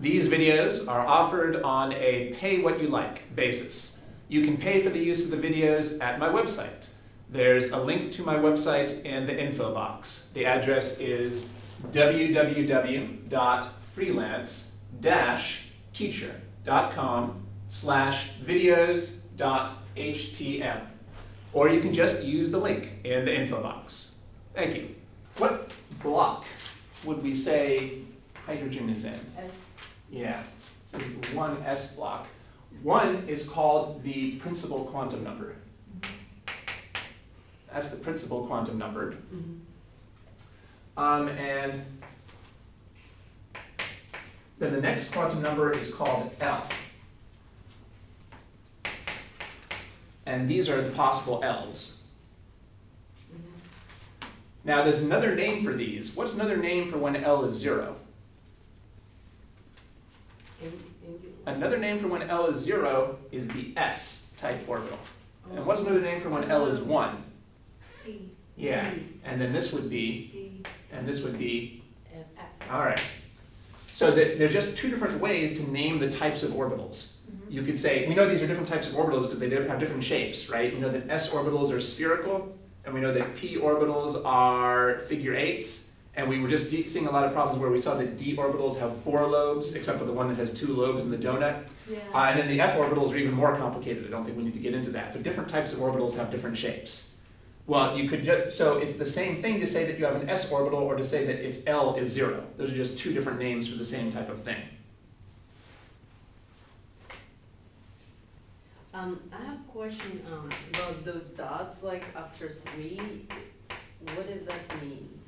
These videos are offered on a pay what you like basis. You can pay for the use of the videos at my website. There's a link to my website in the info box. The address is www.freelance-teacher.com slash videos.htm. Or you can just use the link in the info box. Thank you. What block would we say hydrogen is in? S. Yeah, so this is the one S block. One is called the principal quantum number. Mm-hmm. That's the principal quantum number. Mm-hmm. Um, and then the next quantum number is called L. And these are the possible L's. Mm-hmm. Now there's another name for these. What's another name for when L is zero? Another name for when L is zero is the S type orbital. And what's another name for when L is one? D. Yeah, and then this would be, D. and this would be, F. all right. So that there's just two different ways to name the types of orbitals. You could say, we know these are different types of orbitals because they have different shapes, right? We know that S orbitals are spherical, and we know that P orbitals are figure eights. And we were just seeing a lot of problems where we saw that D orbitals have four lobes, except for the one that has two lobes in the donut. Yeah. Uh, and then the F orbitals are even more complicated. I don't think we need to get into that. But different types of orbitals have different shapes. Well, you could just, so it's the same thing to say that you have an S orbital or to say that its L is zero. Those are just two different names for the same type of thing. Um, I have a question, um, about those dots, like after three, what does that means?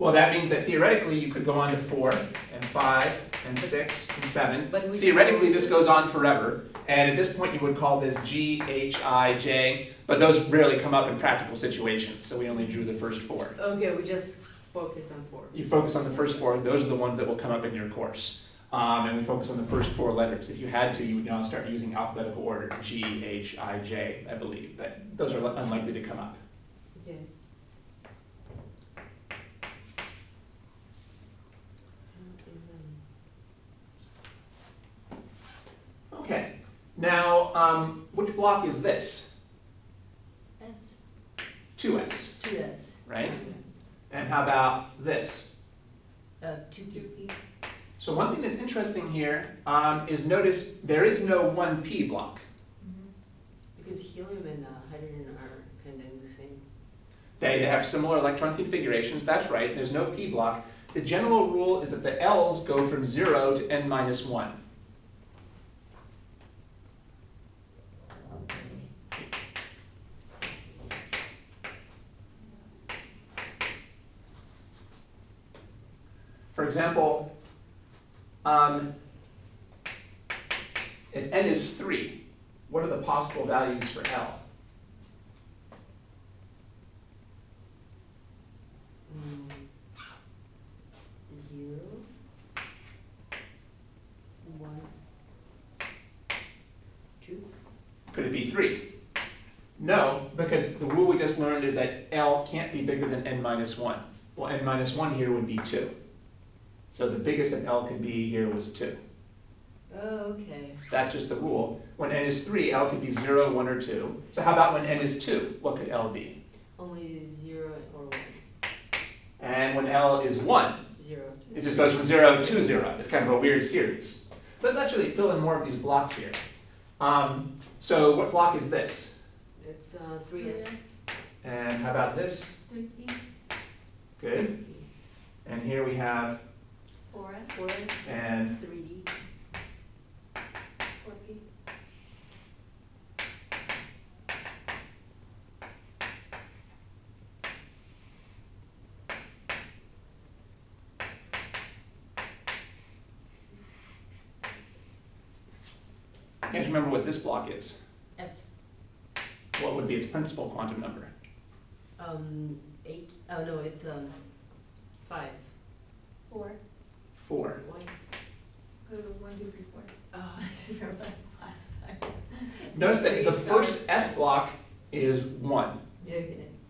Well, that means that theoretically you could go on to four and five and six and seven. But we. Theoretically, this goes on forever. And at this point, you would call this G, H, I, J, but those rarely come up in practical situations, so we only drew the first four. Okay, we just focus on four. You focus on the first four, those are the ones that will come up in your course. Um, and we focus on the first four letters. If you had to, you would now start using alphabetical order, G, H, I, J, I believe, but those are unlikely to come up. Okay. Okay, now, um, which block is this? S. 2s, Two S. right? And how about this? Uh, two Two P. P. So one thing that's interesting here um, is notice there is no 1p block. Because helium and uh, hydrogen are kind of the same. They, they have similar electron configurations, that's right, there's no p block. The general rule is that the L's go from 0 to n minus 1. Example, um, if n is 3, what are the possible values for L? Mm. Zero. One. Two. Could it be 3? No, because the rule we just learned is that L can't be bigger than n minus 1. Well, n minus 1 here would be 2. So the biggest that L could be here was 2. Oh, okay. That's just the rule. When n is 3, L could be 0, 1, or 2. So how about when n is 2? What could L be? Only zero or one. And when L is 1, Zero. it just goes from 0 to 0. It's kind of a weird series. Let's actually fill in more of these blocks here. Um, so what block is this? It's uh, three S. And how about this? Three P. Good. And here we have Four S. Four S. And- Three D. Four P. You guys remember what this block is? F. What would be its principal quantum number? Um, eight. Oh no, it's um, five. Four. Four. One. Go to one, two, three, four. Oh, I see your last time. Notice that the first. S block is one.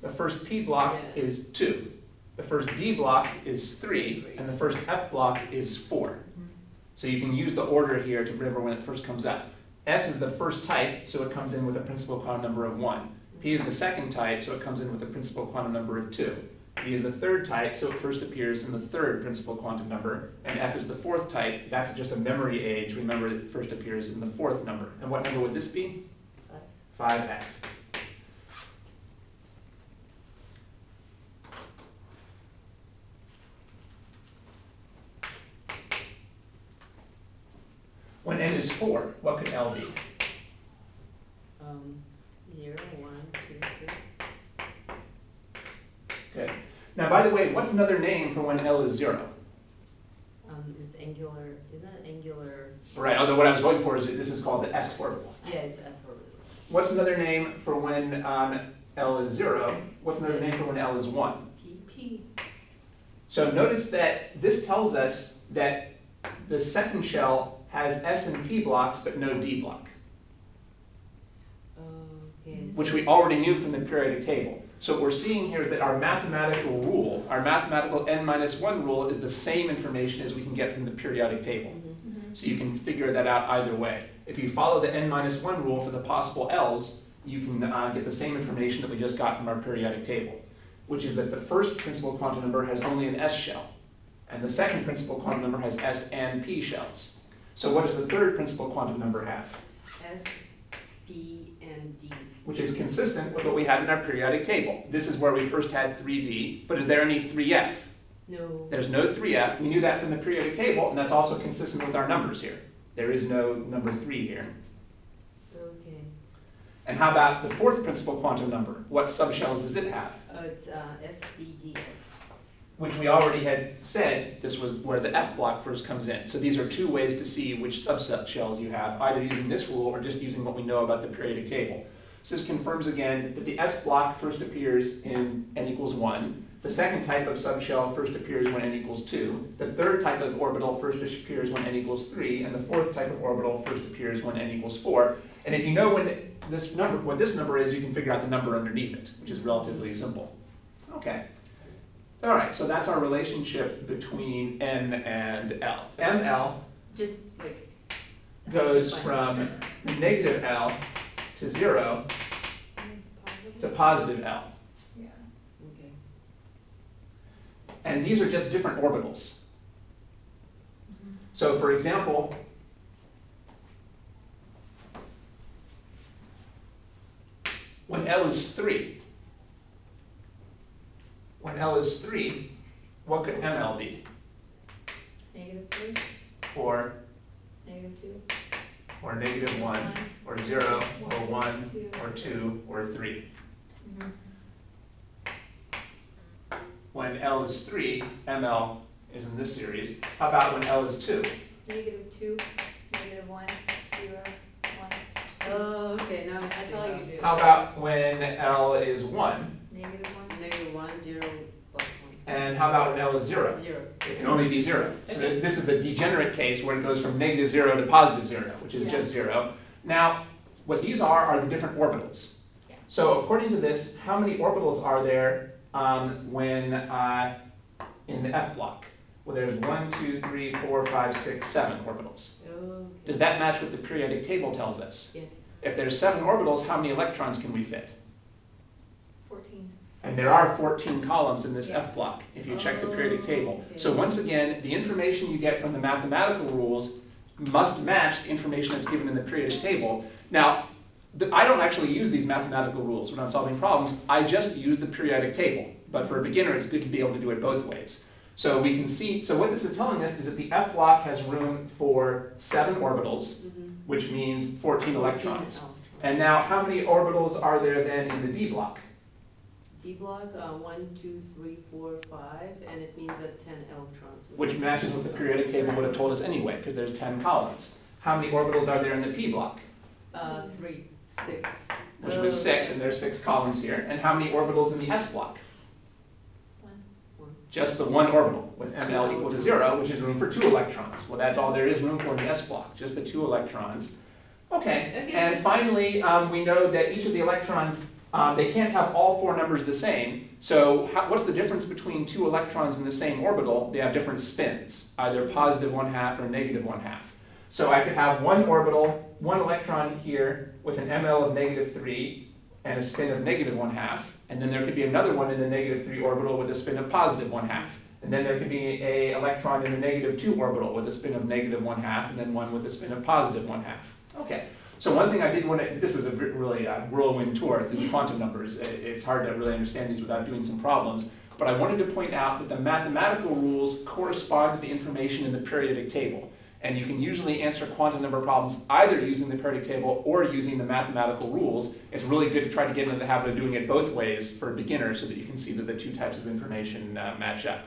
The first P block Yeah. is two. The first D block is three, and the first F block is four. Mm-hmm. So you can use the order here to remember when it first comes up. S is the first type, so it comes in with a principal quantum number of one. P is the second type, so it comes in with a principal quantum number of two. D is the third type, so it first appears in the third principal quantum number. And F is the fourth type, that's just a memory age, remember it first appears in the fourth number. And what number would this be? Five. 5F. When n is 4, what could L be? Um, zero, one, two, three. Good. Now, by the way, what's another name for when L is 0? Um, it's angular, isn't it angular? Right, although what I was going for is this is called the s orbital. Yeah, it's S orbital. What's another name for when um, L is 0? What's another name for when L is 1? P. P. So notice that this tells us that the second shell has S and P blocks, but no D block, Okay. so- which we already knew from the periodic table. So what we're seeing here is that our mathematical rule, our mathematical n minus 1 rule, is the same information as we can get from the periodic table. Mhm. Mhm. So you can figure that out either way. If you follow the n minus 1 rule for the possible L's, you can uh, get the same information that we just got from our periodic table, which is that the first principal quantum number has only an S shell, and the second principal quantum number has S and P shells. So what does the third principal quantum number have? S, P, and D. Which is consistent with what we had in our periodic table. This is where we first had 3D, but is there any 3F? No. There's no 3F, we knew that from the periodic table, and that's also consistent with our numbers here. There is no number 3 here. Okay. And how about the fourth principal quantum number? What subshells does it have? Oh, it's, uh, S, B, D, F. Which we already had said, this was where the F block first comes in. So these are two ways to see which subshells you have, either using this rule or just using what we know about the periodic table. So this confirms again that the S block first appears in n equals 1. The second type of subshell first appears when n equals 2. The third type of orbital first appears when n equals 3. And the fourth type of orbital first appears when n equals 4. And if you know when this number, what this number is, you can figure out the number underneath it, which is relatively simple. Okay. All right, so that's our relationship between n and l. ml Just like. goes from negative l to 0 to positive. positive l. Yeah. Okay. And these are just different orbitals. Mhm. So for example, when L is 3, when L is 3, what could ML be? Negative three, Or, negative two. Or negative 1, or 0, or 1, two. or 2, or 3. Mhm. When L is 3, ML is in this series. How about when L is 2? Negative two, negative one, zero, one. Oh, okay, now I That's see how. you do. How about when L is 1? Negative one. Negative one, zero, plus And how about when L is 0? one. Zero. It can only be zero. So th- this is the degenerate case where it goes from negative zero to positive zero, which is Yeah. just zero. Now, what these are, are the different orbitals. Yeah. So according to this, how many orbitals are there um, when uh, in the F block? Well, there's one, two, three, four, five, six, seven orbitals. Okay. Does that match what the periodic table tells us? Yeah. If there's seven orbitals, how many electrons can we fit? And there are 14 columns in this Yeah. F block, if you check the periodic Oh, table. okay. So once again, the information you get from the mathematical rules must match the information that's given in the periodic table. Now, I don't actually use these mathematical rules when I'm solving problems, I just use the periodic table. But for a beginner, it's good to be able to do it both ways. So we can see, so what this is telling us is that the F block has room for seven orbitals, Mhm. which means 14 electrons. electrons. And now, how many orbitals are there then in the D block? D block, uh, one, two, three, four, five, and it means that ten electrons. which matches what the periodic table would have told us anyway, because there's 10 columns. How many orbitals are there in the p block? Uh, three, six. Which was six, and there's six columns here. And how many orbitals in the s block? One. Just the one orbital, with ml equal to zero, which is room for two electrons. Well, that's all there is room for in the s block, just the two electrons. Okay, Okay. and finally, um, we know that each of the electrons Um, they can't have all four numbers the same. So how, what's the difference between two electrons in the same orbital? They have different spins, either positive one half or negative one half. So I could have one orbital, one electron here with an ML of negative three and a spin of negative one half. And then there could be another one in the negative three orbital with a spin of positive one half. And then there could be a electron in the negative two orbital with a spin of negative one half, and then one with a spin of positive one half. Okay. So one thing I did want to, this was a really uh, whirlwind tour through quantum numbers. It's hard to really understand these without doing some problems. But I wanted to point out that the mathematical rules correspond to the information in the periodic table. And you can usually answer quantum number problems either using the periodic table or using the mathematical rules. It's really good to try to get into the habit of doing it both ways for beginners so that you can see that the two types of information uh, match up.